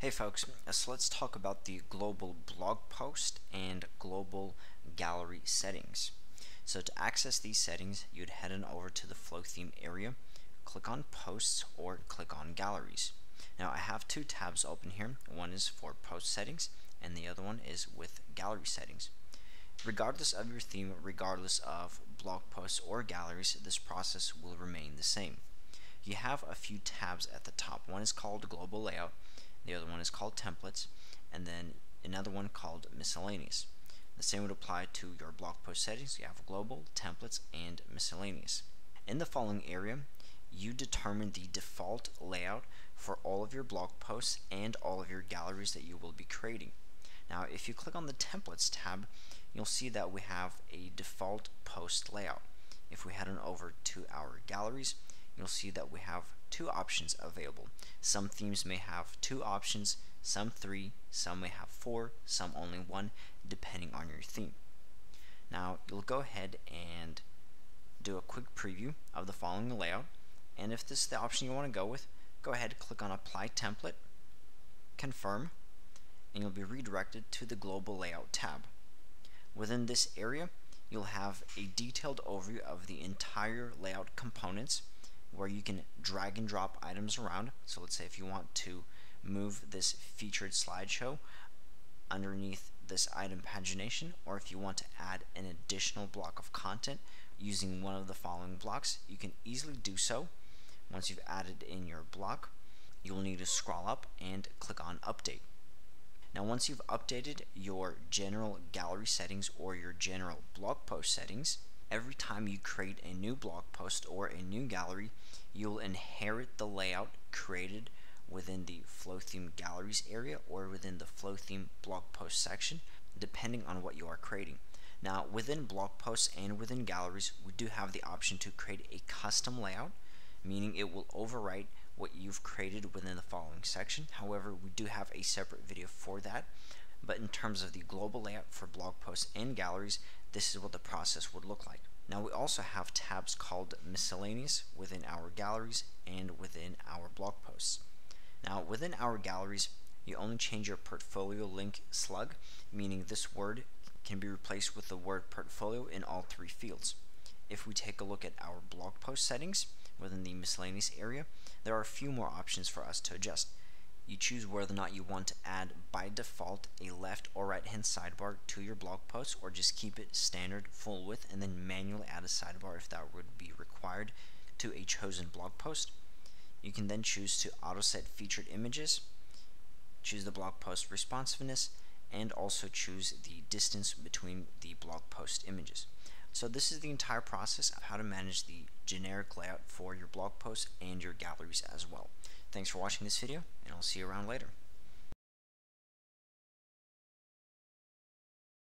Hey folks, uh, so let's talk about the global blog post and global gallery settings. So to access these settings, you'd head on over to the Flotheme area, click on posts or click on galleries. Now I have two tabs open here. One is for post settings and the other one is with gallery settings. Regardless of your theme, regardless of blog posts or galleries, this process will remain the same. You have a few tabs at the top. One is called global layout the other one is called templates, and then another one called miscellaneous. The same would apply to your blog post settings. You have global, templates, and miscellaneous. In the following area, you determine the default layout for all of your blog posts and all of your galleries that you will be creating. Now, if you click on the templates tab, you'll see that we have a default post layout. If we head on over to our galleries, you'll see that we have two options available. Some themes may have two options, some three, some may have four, some only one, depending on your theme. Now you'll go ahead and do a quick preview of the following layout and if this is the option you want to go with go ahead and click on apply template confirm and you'll be redirected to the global layout tab within this area you'll have a detailed overview of the entire layout components where you can drag and drop items around. So let's say if you want to move this featured slideshow underneath this item pagination, or if you want to add an additional block of content using one of the following blocks, you can easily do so. Once you've added in your block, you'll need to scroll up and click on Update. Now once you've updated your general gallery settings or your general blog post settings, every time you create a new blog post or a new gallery, you'll inherit the layout created within the Flotheme galleries area or within the Flotheme blog post section, depending on what you are creating. Now, within blog posts and within galleries, we do have the option to create a custom layout, meaning it will overwrite what you've created within the following section. However, we do have a separate video for that. But in terms of the global layout for blog posts and galleries, this is what the process would look like. Now we also have tabs called miscellaneous within our galleries and within our blog posts. Now within our galleries, you only change your portfolio link slug, meaning this word can be replaced with the word portfolio in all three fields. If we take a look at our blog post settings within the miscellaneous area, there are a few more options for us to adjust you choose whether or not you want to add by default a left or right hand sidebar to your blog post or just keep it standard full width and then manually add a sidebar if that would be required to a chosen blog post. You can then choose to auto set featured images, choose the blog post responsiveness, and also choose the distance between the blog post images. So this is the entire process of how to manage the generic layout for your blog posts and your galleries as well. Thanks for watching this video, and I'll see you around later.